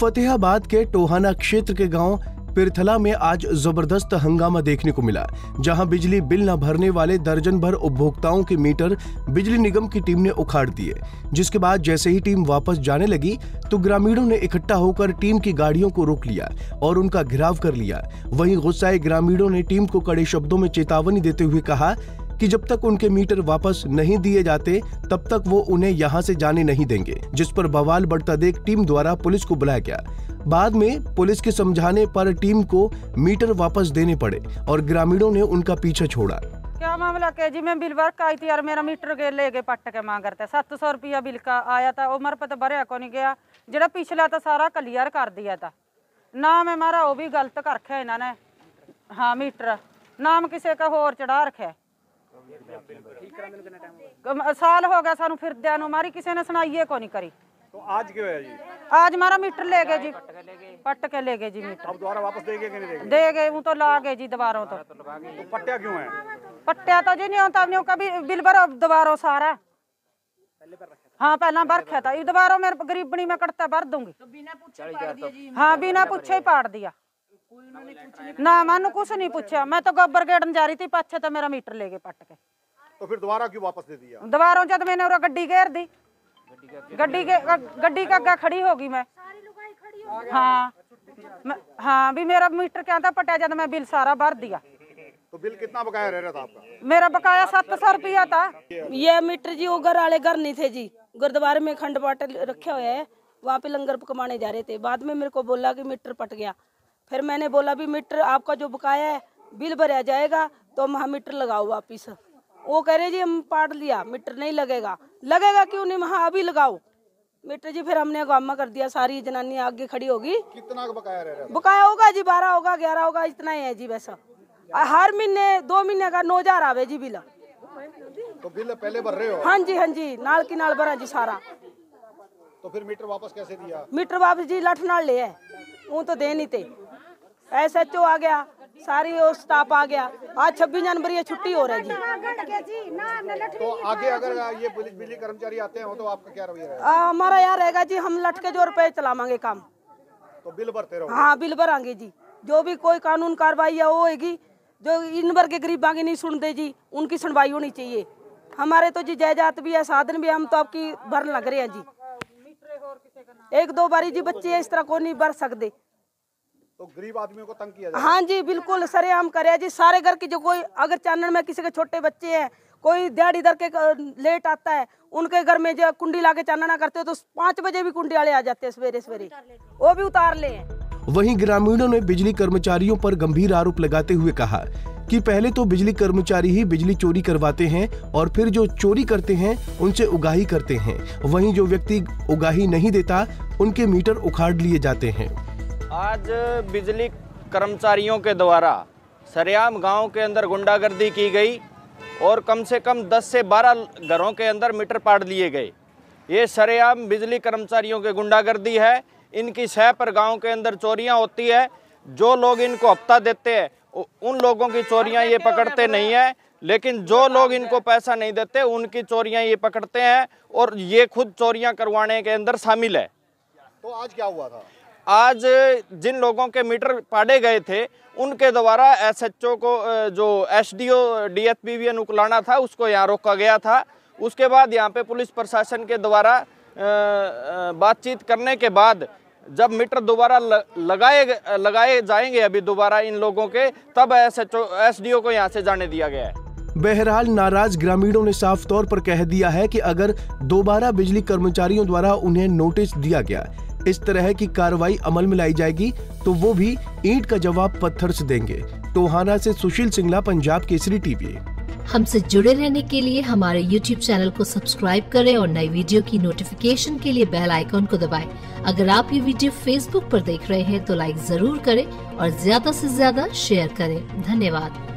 फतेहाबाद के टोहाना क्षेत्र के गाँव पिरथला में आज ज़बरदस्त हंगामा देखने को मिला, जहाँ बिजली बिल न भरने वाले दर्जन भर उपभोक्ताओं के मीटर बिजली निगम की टीम ने उखाड़ दिए। जिसके बाद जैसे ही टीम वापस जाने लगी तो ग्रामीणों ने इकट्ठा होकर टीम की गाड़ियों को रोक लिया और उनका घेराव कर लिया। वहीं गुस्साए ग्रामीणों ने टीम को कड़े शब्दों में चेतावनी देते हुए कहा कि जब तक उनके मीटर वापस नहीं दिए जाते, तब तक वो उन्हें यहाँ से जाने नहीं देंगे, जिस पर बवाल बढ़ता देख टीम द्वारा पुलिस को बुलाया गया। बाद में पुलिस के समझाने पर टीम को मीटर वापस देने पड़े और ग्रामीणों ने उनका पीछा छोड़ा। क्या मामला के? जी, मैं बिल वर्क आई थी यार मेरा मीटर के ले गए पट के मांग करते सत्त सौ रुपया बिल का आया था, उम्र पर तो भरया को नहीं गया। जरा पिछला था, सारा क्लियर कर दिया था। ना मैं मारा, वो भी गलत कर रखे इन्होंने। हाँ मीटर। नाम किसी का, होर चढ़ा रखे ਸਾਲ ਹੋ ਗਿਆ ਸਾਨੂੰ ਫਿਰਦਿਆਂ ਨੂੰ ਮਾਰੀ ਕਿਸੇ ਨੇ ਸੁਣਾਈਏ ਕੋ ਨਹੀਂ ਕਰੀ तो आज क्यों है जी आज हमारा मीटर ले गए जी पट के ले गए जी मीटर अब दोबारा वापस देंगे कि नहीं देंगे दे गए वो तो ला गए जी दोबारों तो तो पट्टिया क्यों है पट्टिया तो जी नहीं होता नहीं कभी बिल भरो दोबारा सारा हाँ पहला भर रखा था ये दोबारा मेरे गरीबनी में कटता भर दूंगी हाँ बिना पूछे ही पाड़ दिया ना मानू कुछ नहीं पूछा मैं तो गोबर गेड़न जा रही थी पाछे तो मेरा मीटर ले गए पट के। तो फिर दोबारा क्यों वापस दे दिया? दोबारा जब मैंने और गड्डी घेर दी। गड्डी के गड्डी का अग्गा खड़ी होगी मैं। हाँ। मैं- हाँ भी मेरा मीटर क्या था पटिया जब मैं बिल सारा भर दिया। तो बिल कितना बकाया रह रहा था आपका? मेरा बकाया सत्त सौ रुपया था। ये मीटर जी वो घर वाले घर नहीं थे जी। गुरुद्वारे में खंड बाट रखे हुए हैं। वहाँ पे लंगर कमाने जा रहे थे। बाद में मेरे को बोला कि मीटर पट गया। फिर मैंने बोला भी मीटर आपका जो बकाया है बिल भरा जाएगा तो हम हाँ मीटर लगाओ वापिस। वो कह रहे जी हम पाट लिया मीटर नहीं लगेगा। लगेगा क्यों नहीं? हाँ अभी लगाओ। मीटर जी फिर हमने गामा कर दिया सारी जनानी आगे खड़ी होगी। कितना का बकाया रह रहा बकाया होगा जी बारह होगा ग्यारह होगा इतना ही है जी वैसा। हर महीने दो महीने का नौ हज़ार आवे जी बिल। तो बिल पहले भर रहे हो? हाँ जी हाँ जी नाल की नाल भरा जी सारा। तो फिर मीटर वापस कैसे दिया? मीटर वापस जी लठ नाल ले है वो तो दे नहीं थे। एस एच ओ आ गया सारी वो स्टाफ आ गया। आज छब्बीस जनवरी है छुट्टी हो रही जी। तो आगे अगर ये पुलिस बिजली कर्मचारी आते हैं तो आपका क्या रवैया हमारा यार रहेगा जी हम लट के जो रुपए चलावांगे काम। तो बिल भरते रहो। हाँ बिल भरांगे जी। जो भी कोई कानून कार्रवाई है वो होगी जो इन वर्ग के गरीबा की नहीं सुनते जी उनकी सुनवाई होनी चाहिए। हमारे तो जी जायदाद भी है साधन भी है हम तो आपकी भरन लग रहे हैं जी। एक दो बारी जी बच्चे इस तरह को नहीं भर सकते। तो गरीब आदमियों को तंग किया हाँ। जी बिल्कुल सरेआम करे जी। सारे घर की जो कोई अगर चानन में किसी के छोटे बच्चे हैं कोई दिहाड़ी इधर के लेट आता है उनके घर में जो कुंडी लाके चानना करते हो तो पाँच बजे भी कुंडी वाले आ जाते हैं सवेरे सवेरे। वो भी उतार ले वहीं ग्रामीणों ने बिजली कर्मचारियों पर गंभीर आरोप लगाते हुए कहा कि पहले तो बिजली कर्मचारी ही बिजली चोरी करवाते हैं और फिर जो चोरी करते हैं उनसे उगाही करते हैं। वहीं जो व्यक्ति उगाही नहीं देता उनके मीटर उखाड़ लिए जाते हैं। आज बिजली कर्मचारियों के द्वारा सरेआम गाँव के अंदर गुंडागर्दी की गई और कम से कम 10 से 12 घरों के अंदर मीटर पाड़ लिए गए। ये सरेआम बिजली कर्मचारियों के गुंडागर्दी है। इनकी सह पर गाँव के अंदर चोरियाँ होती है। जो लोग इनको हफ़्ता देते हैं उन लोगों की चोरियाँ ये पकड़ते नहीं है। लेकिन जो लोग इनको पैसा नहीं देते, उनकी चोरियाँ ये पकड़ते हैं और ये खुद चोरियाँ करवाने के अंदर शामिल है। तो आज क्या हुआ था? आज जिन लोगों के मीटर पाड़े गए थे, उनके द्वारा एसएचओ को जो एसडीओ डीएफपीवी अनुकुलाना था, उसको यहाँ रोका गया था। उसके बाद यहाँ पे पुलिस प्रशासन के द्वारा बातचीत करने के बाद जब मीटर दोबारा लगाए लगाए जाएँगे अभी दोबारा इन लोगों के, तब एसएचओ, एसडीओ को यहाँ से जाने दिया गया है। बहरहाल नाराज़ ग्रामीणों ने साफ़ तौर पर कह दिया है कि अगर दोबारा बिजली कर्मचारियों द्वारा उन्हें नोटिस दिया गया इस तरह की कार्रवाई अमल में लाई जाएगी तो वो भी ईंट का जवाब पत्थर से देंगे। टोहाना से सुशील सिंगला, पंजाब केसरी टीवी। हमसे जुड़े रहने के लिए हमारे YouTube चैनल को सब्सक्राइब करें और नई वीडियो की नोटिफिकेशन के लिए बेल आइकॉन को दबाएँ। अगर आप ये वीडियो Facebook पर देख रहे हैं तो लाइक ज़रूर करें और ज़्यादा से ज़्यादा शेयर करें। धन्यवाद।